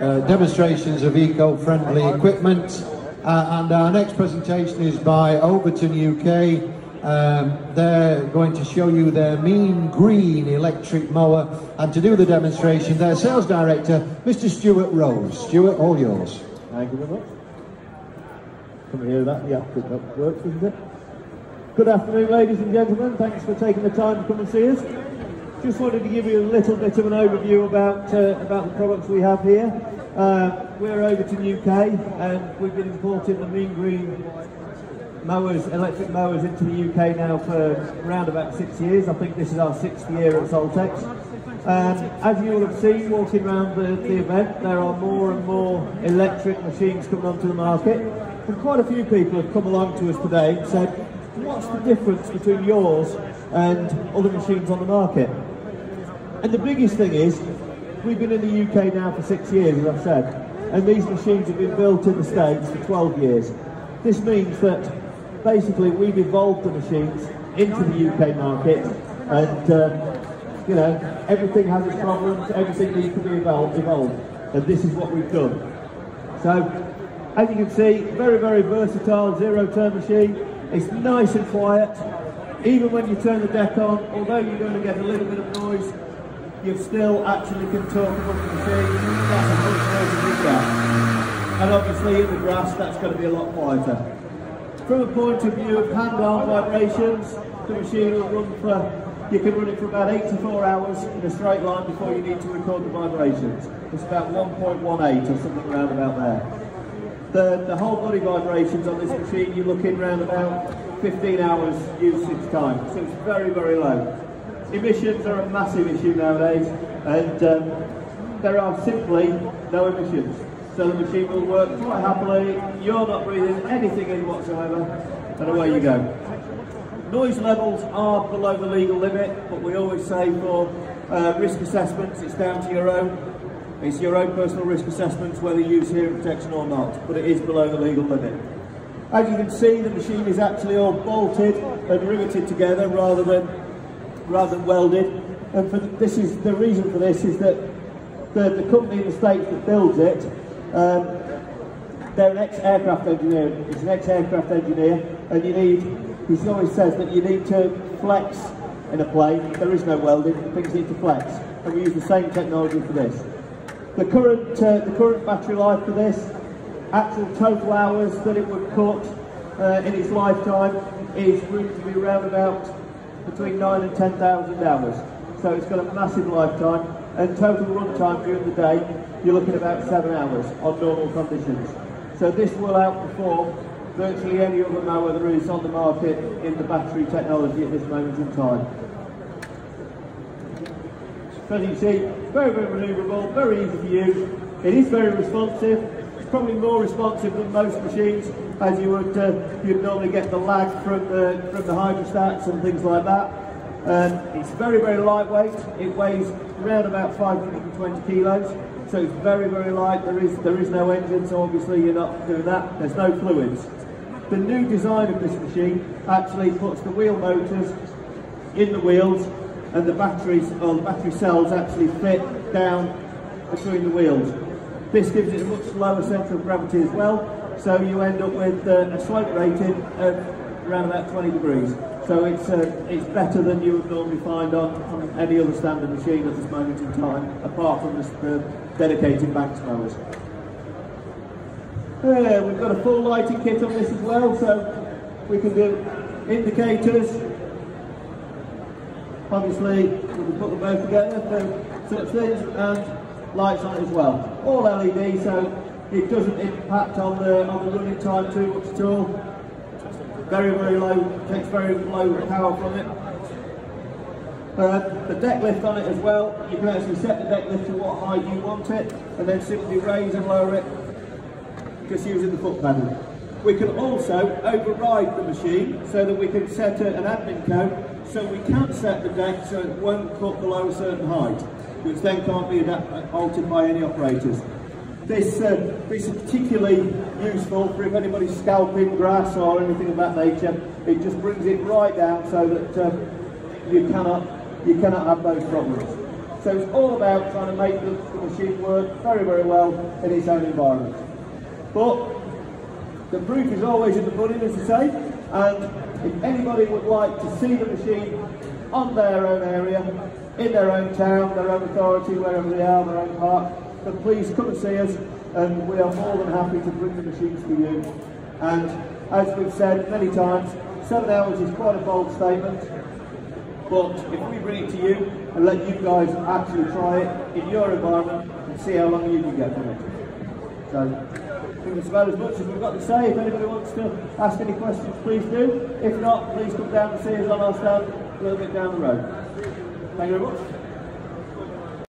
uh, demonstrations of eco-friendly equipment. Uh, and our next presentation is by Overton UK. Um, they're going to show you their mean green electric mower and to do the demonstration their sales director Mr Stuart Rose. Stuart all yours. Thank you very much. Come here that, yeah, that works doesn't it? Good afternoon ladies and gentlemen, thanks for taking the time to come and see us. Just wanted to give you a little bit of an overview about, uh, about the products we have here. Uh, we're Overton UK and we've been importing the mean green mowers, electric mowers into the UK now for around about six years. I think this is our sixth year at Saltex. Um, as you will have seen walking around the, the event, there are more and more electric machines coming onto the market. And quite a few people have come along to us today and said, what's the difference between yours and other machines on the market? And the biggest thing is, we've been in the UK now for six years, as I've said, and these machines have been built in the States for 12 years. This means that basically we've evolved the machines into the UK market and uh, you know everything has its problems, everything needs to be evolved, evolved and this is what we've done. So as you can see, very very versatile zero turn machine, it's nice and quiet, even when you turn the deck on, although you're going to get a little bit of noise, you still actually can talk above the machine, that's a much. And obviously in the grass that's going to be a lot quieter. From a point of view of hand-arm vibrations, the machine will run for, you can run it for about 8 to 4 hours in a straight line before you need to record the vibrations. It's about 1.18 or something around about there. The, the whole body vibrations on this machine, you're looking around about 15 hours usage time, so it's very, very low. Emissions are a massive issue nowadays, and um, there are simply no emissions so the machine will work quite happily. You're not breathing anything in whatsoever, and away you go. Noise levels are below the legal limit, but we always say for uh, risk assessments, it's down to your own. It's your own personal risk assessments whether you use hearing protection or not, but it is below the legal limit. As you can see, the machine is actually all bolted and riveted together rather than rather than welded. And for the, this is the reason for this is that the, the company in the States that builds it um, they're an ex-aircraft engineer. He's an ex-aircraft engineer, and you need. He always says that you need to flex in a plane. There is no welding. Things need to flex, and we use the same technology for this. The current uh, the current battery life for this, actual total hours that it would cut uh, in its lifetime is going to be around about between nine and ten thousand hours. So it's got a massive lifetime, and total runtime during the day you're looking at about seven hours on normal conditions. So this will outperform virtually any other mower on the market in the battery technology at this moment in time. As you see, very, very manoeuvrable, very easy to use. It is very responsive. Probably more responsive than most machines, as you would uh, you'd normally get the lag from the from the hydrostats and things like that. Um, it's very, very lightweight. It weighs around about 520 kilos. So it's very, very light. There is there is no engine, so obviously you're not doing that. There's no fluids. The new design of this machine actually puts the wheel motors in the wheels and the batteries or the battery cells actually fit down between the wheels. This gives it a much lower centre of gravity as well, so you end up with uh, a slope rating of around about 20 degrees. So it's uh, it's better than you would normally find on, on, any other standard machine at this moment in time, apart from the dedicated bank mowers. Uh, we've got a full lighting kit on this as well, so we can do indicators. Obviously, we can put them both together for such things, and lights on it as well. All LED, so it doesn't impact on the on the running time too much at all very, very low, takes very low power from it. Uh, the deck lift on it as well, you can actually set the deck lift to what height you want it, and then simply raise and lower it, just using the foot pedal. We can also override the machine so that we can set an admin code so we can set the deck so it won't cut below a certain height, which then can't be altered by any operators. This, uh, this is particularly useful for if anybody's scalping grass or anything of that nature. It just brings it right down so that um, you cannot you cannot have those problems. So it's all about trying to make the, the machine work very, very well in its own environment. But the proof is always in the pudding, as I say, and if anybody would like to see the machine on their own area, in their own town, their own authority, wherever they are, their own park, then please come and see us, and we are more than happy to bring the machines to you. And as we've said many times, seven hours is quite a bold statement, but if we bring it to you and let you guys actually try it in your environment and see how long you can get from it. So I think that's about as much as we've got to say. If anybody wants to ask any questions, please do. If not, please come down and see us on our stand a little bit down the road. Thank you very much.